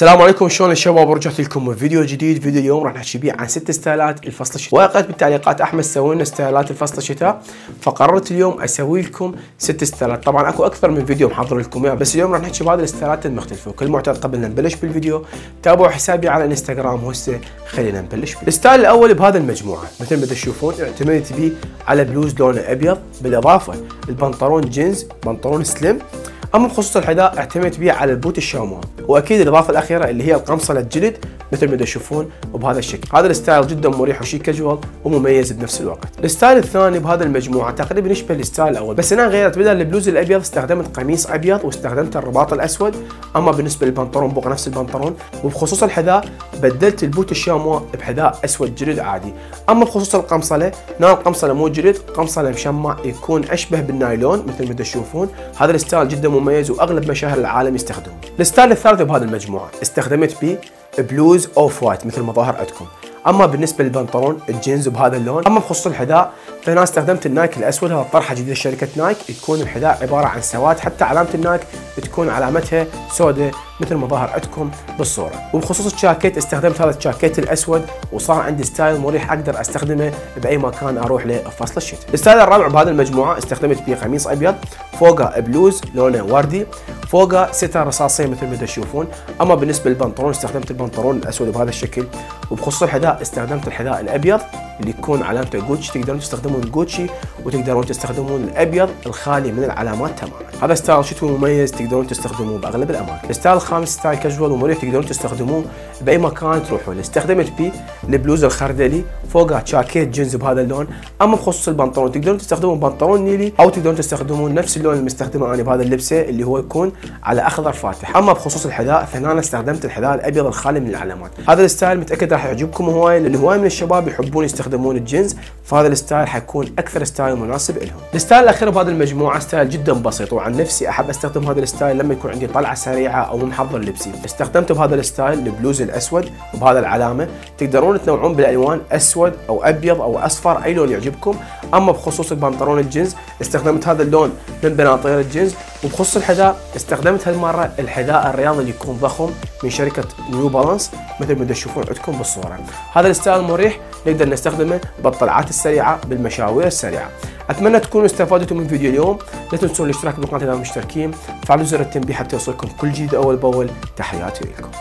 السلام عليكم شلون الشباب؟ رجعت لكم فيديو جديد. فيديو اليوم راح نحكي بيه عن ست ستايلات الفصل الشتاء. وقعت بالتعليقات أحمد سوي لنا ستايلات الفصل الشتاء. فقررت اليوم أسوي لكم ست ستايلات. طبعا أكو أكثر من فيديو محضر لكم اياه بس اليوم راح نحكي بهذه الستايلات المختلفة. وكالمعتاد قبل نبلش بالفيديو تابعوا حسابي على الانستغرام وهسه خلينا نبلش ال style الأول بهذا المجموعة. مثل ما تشوفون اعتمدت به على بلوز لونه أبيض بالإضافة البنطلون جينز بنطلون slim. أما بخصوص الحذاء اعتمدت به على البوت الشاموا وأكيد الإضافة الأخيرة اللي هي القمصله الجلد مثل ما تشوفون وبهذا الشكل. هذا ال style جدا مريح وشيك كاجوال ومميز بنفس الوقت. ال style الثاني بهذا المجموعة تقريبا يشبه ال style الأول بس أنا غيرت. بدل البلوز الأبيض استخدمت قميص أبيض واستخدمت الرباط الأسود. أما بالنسبة للبنطلون بقى نفس البنطلون. وبخصوص الحذاء بدلت البوت الشاموا بحذاء أسود جلد عادي. أما بخصوص القمصلة نوع القمصله مو جلد قمصلة مشمع يكون أشبه بالنايلون مثل ما تشوفون. هذا ال style جدا مميز وأغلب مشاهير العالم يستخدمونه ال style الثالث بهذه المجموعة استخدمت به بلوز off white مثل ما ظاهر عندكم. أما بالنسبة للبنطلون الجينز بهذا اللون. أما بخصوص الحذاء فهنا استخدمت ال Nike الأسود هذا طرحه جديدة شركة Nike. يكون الحذاء عبارة عن سواد حتى علامة ال Nike تكون علامتها سوداء مثل ما ظهر عندكم بالصورة. وبخصوص الجاكيت استخدمت هذا الجاكيت الأسود وصار عندي style مريح أقدر أستخدمه بأي مكان أروح له بفصل الشتاء. ال style الرابع بهذه المجموعة استخدمت فيه قميص أبيض فوقه بلوز لونه وردي. فوقه ستر رصاصيه مثل ما تشوفون. أما بالنسبة للبنطلون استخدمت البنطلون الأسود بهذا الشكل وبخصوص الحذاء استخدمت الحذاء الأبيض. اللي يكون علامته جوتشي تقدرون تستخدمون جوتشي وتقدرون تستخدمون الأبيض الخالي من العلامات تماما. هذا style شتوي مميز تقدرون تستخدموه بأغلب الأماكن. ال style الخامس style casual ومريح تقدرون تستخدموه بأي مكان تروحون. استخدمت بيه البلوز الخردلي فوقه جاكيت جينز بهذا اللون. أما بخصوص البنطلون تقدرون تستخدمون بنطلون نيلي أو تقدرون تستخدمون نفس اللون اللي مستخدمه أنا بهذا اللبسه اللي هو يكون على أخضر فاتح. أما بخصوص الحذاء فهنا استخدمت الحذاء الأبيض الخالي من العلامات. هذا ال style متأكد راح يعجبكم هواي لأن هواي من الشباب يحبون يستخدمون الجينز فهذا ال style حيكون أكثر style مناسب لهم ال style الأخير بهذه المجموعة style جدا بسيط. وعن نفسي أحب أستخدم هذا ال style لما يكون عندي طلعة سريعة أو محضر لبسي. استخدمت بهذا ال style البلوز الأسود وبهذا العلامة. تقدرون تنوعون بالألوان أسود أو أبيض أو أصفر أي لون يعجبكم. أما بخصوص البنطلون الجينز استخدمت هذا اللون من بناطيل الجينز وبخصوص الحذاء استخدمت هالمرة الحذاء الرياضي اللي يكون ضخم من شركة New Balance مثل ما تشوفون عندكم بالصورة. هذا ال style مريح نقدر نستخدمه بالطلعات السريعة بالمشاوير السريعة. أتمنى تكونوا استفادتوا من فيديو اليوم. لا تنسون الاشتراك بالقناه اذا مشتركين فعلوا زر التنبيه حتى يوصلكم كل جديد أول بأول. تحياتي لكم.